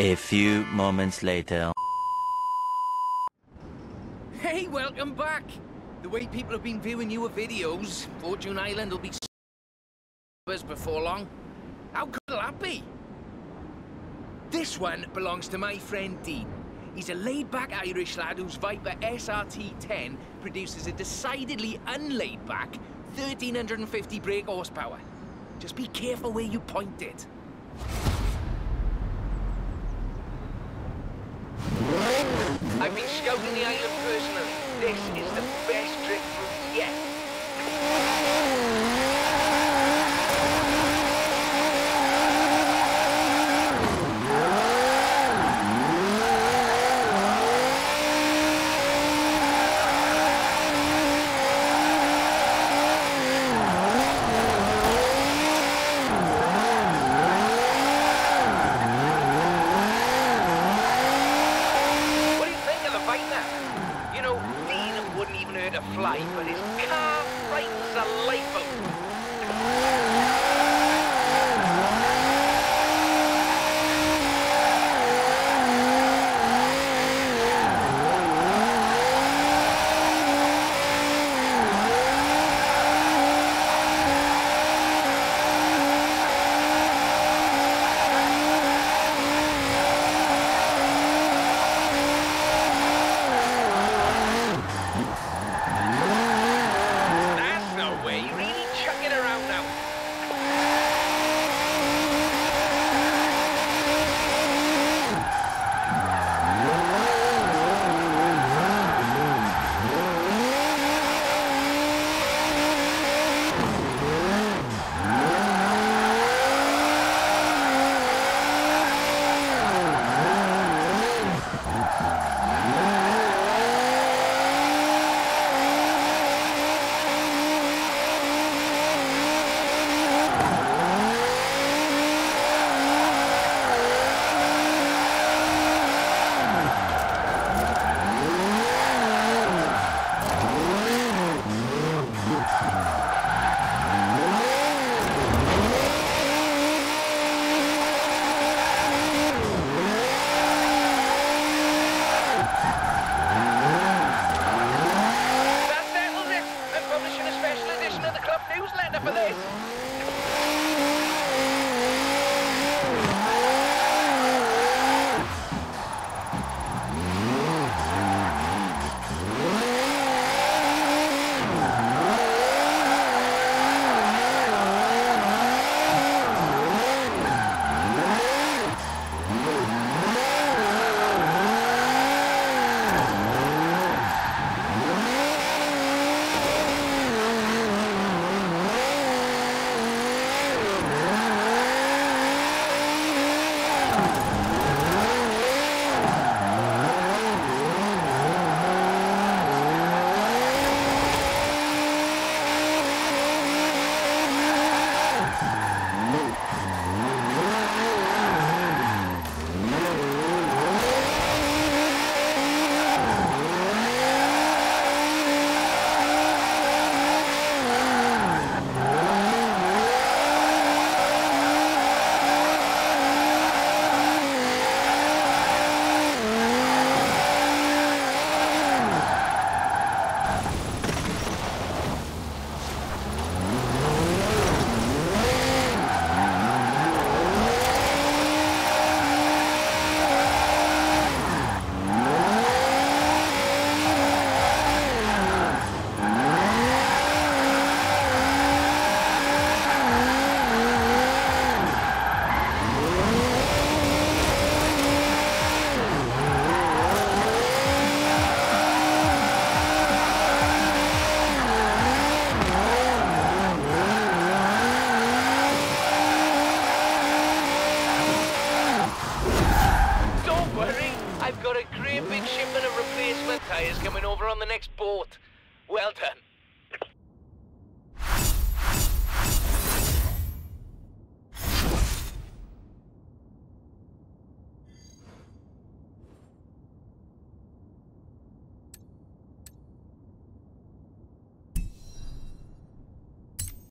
A few moments later. Hey, welcome back. The way people have been viewing your videos, Fortune Island will be us before long. How could that be? This one belongs to my friend Dean. He's a laid-back Irish lad whose Viper SRT-10 produces a decidedly unlaid-back 1350 brake horsepower. Just be careful where you point it. I've been scouting the island personally. This is the best drift route yet. A fly, for this. Well done.